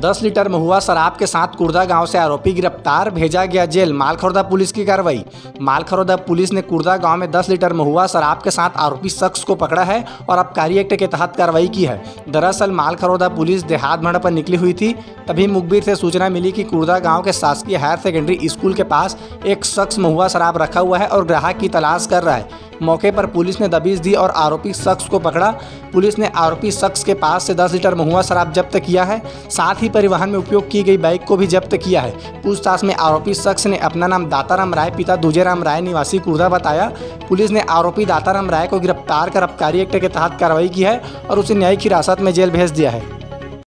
दस लीटर महुआ शराब के साथ कुर्दा गाँव से आरोपी गिरफ़्तार, भेजा गया जेल। मालखरौदा पुलिस की कार्रवाई। मालखरौदा पुलिस ने कुर्दा गाँव में 10 लीटर महुआ शराब के साथ आरोपी शख्स को पकड़ा है और आबकारी एक्ट के तहत कार्रवाई की है। दरअसल, मालखरौदा पुलिस देहात भंड पर निकली हुई थी। तभी मुखबिर से सूचना मिली कि कुर्दा गाँव के शासकीय हायर सेकेंडरी स्कूल के पास एक शख्स महुआ शराब रखा हुआ है और ग्राहक की तलाश कर रहा है। मौके पर पुलिस ने दबीज दी और आरोपी शख्स को पकड़ा। पुलिस ने आरोपी शख्स के पास से 10 लीटर महुआ शराब जब्त किया है। साथ ही परिवहन में उपयोग की गई बाइक को भी जब्त किया है। पूछताछ में आरोपी शख्स ने अपना नाम दाताराम राय, पिता दूजेराम राय, निवासी कुर्दा बताया। पुलिस ने आरोपी दाताराम राय को गिरफ़्तार कर आबकारी एक्ट के तहत कार्रवाई की है और उसे न्यायिक हिरासत में जेल भेज दिया है।